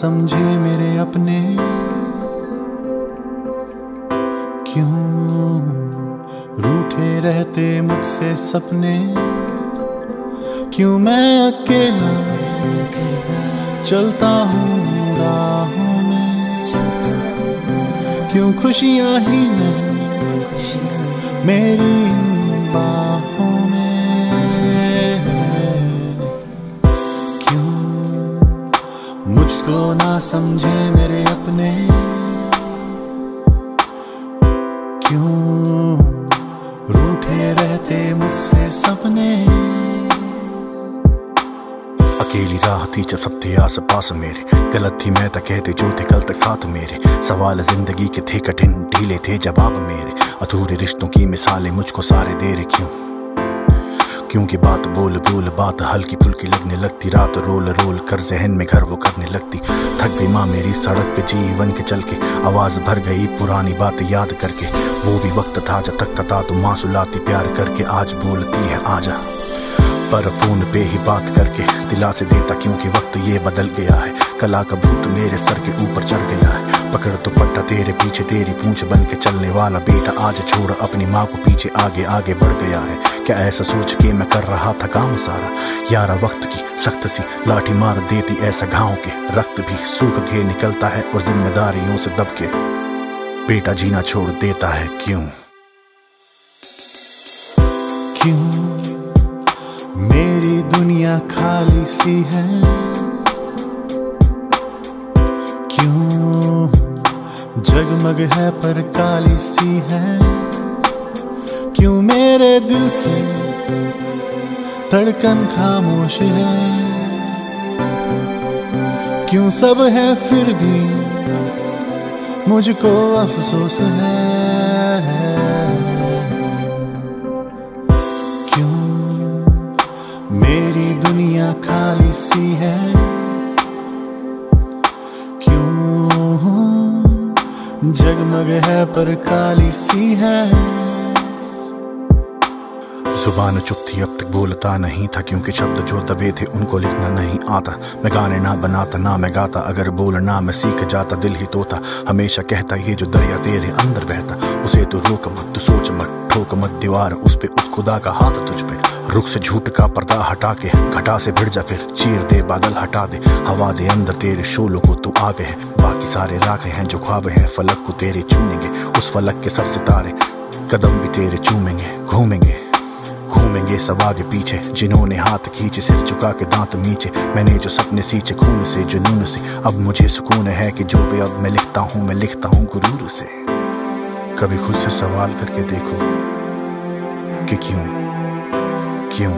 समझे मेरे अपने। क्यों रूठे रहते मुझसे सपने? क्यों मैं अकेला चलता हूँ राहों में? क्यों खुशियाँ ही नहीं मेरी इन मुझको ना समझे मेरे अपने। क्यों रूठे रहते मुझसे सपने? अकेली राह थी जब सब थे आस पास मेरे। गलत थी मैं तक कहते जो थे कल तक साथ मेरे। सवाल ज़िंदगी के थे कठिन, ढीले थे जवाब मेरे। अधूरे रिश्तों की मिसालें मुझको सारे दे रहे क्यों? क्योंकि बात, बोल बोल बात, हल्की फुल्की लगने लगती, रात रोल रोल कर जहन में घर वो करने लगती। थक गई माँ मेरी सड़क पे जीवन के चल के, आवाज़ भर गई पुरानी बात याद करके। वो भी वक्त था जब तक था तो माँ सुलाती प्यार करके आज बोलती है आजा। पर फ़ोन पे ही बात करके दिला से देता क्योंकि वक्त ये बदल गया है। कला का भूत मेरे सर के ऊपर चढ़ गया है। पकड़ तो पट्टा तेरे पीछे, तेरी पूंछ बन के चलने वाला बेटा आज छोड़ अपनी माँ को पीछे आगे आगे बढ़ गया है। क्या ऐसा सोच के मैं कर रहा था काम सारा? यारा वक्त की सख्त सी लाठी मार देती ऐसा घाव के रक्त भी सूख के निकलता है और जिम्मेदारियों से दब के बेटा जीना छोड़ देता है। क्यों? क्यों? मेरी दुनिया खाली सी है। क्यों? जगमग है पर काली सी है। क्यों मेरे दिल की धड़कन खामोश है? क्यों सब है फिर भी मुझको अफसोस है? दुनिया खाली सी है। क्यों? जगमग है पर काली सी है। ज़ुबान चुप थी, अब तक बोलता नहीं था, क्योंकि शब्द जो दबे थे उनको लिखना नहीं आता। मैं गाने ना बनाता, ना मैं गाता, अगर बोलना मैं सीख जाता, दिल ही तोता। हमेशा कहता, ये जो दरिया तेरे अंदर बहता, उसे तो रोक मत, तू सोच मत, ठोक मत, दीवार उस पे, उस खुदा का हाथ तुझ पे। रुख से झूठ का पर्दा हटा के घटा से भिड़ जा फिर। चीर दे, बादल हटा दे। हवा दे अंदर तेरे शोलों को तू आ गए बाकी सारे राखे हैं जो ख्वाब हैं। फलक को तेरे चूमेंगे। उस फलक के सब सितारे कदम भी तेरे चूमेंगे। घूमेंगे घूमेंगे सब आगे पीछे। जिन्होंने हाथ खींचे, सिर झुका के दांत मीचे। मैंने जो सपने सींचे खून से, जुनून से। अब मुझे सुकून है कि जो भी अब मैं लिखता हूँ, मैं लिखता हूँ गुरूर से। कभी खुद से सवाल करके देखो कि क्यों? क्यों?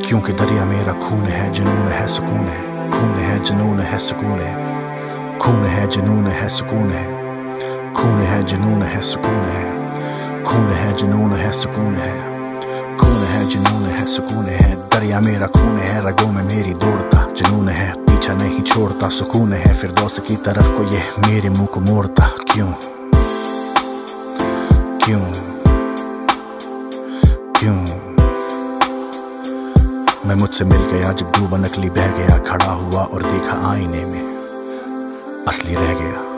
क्योंकि दरिया मेरा खून है, जुनून है, सुकून है। खून है, जुनून है, सुकून है। खून है, जुनून है, सुकून है। खून है, जुनून है, सुकून है। खून है, जुनून है, सुकून है। खून है, जुनून है, सुकून है। दरिया मेरा खून है, रगों में मेरी दौड़ता, जुनून है। पीछा नहीं छोड़ता, सुकून है। फिर दोस्त की तरफ़ को ये मेरे मुँह को मोड़ता। क्यों? क्यों? क्यों? मैं मुझसे मिल गया जब डूबा नकली बह गया, खड़ा हुआ और देखा आईने में असली रह गया।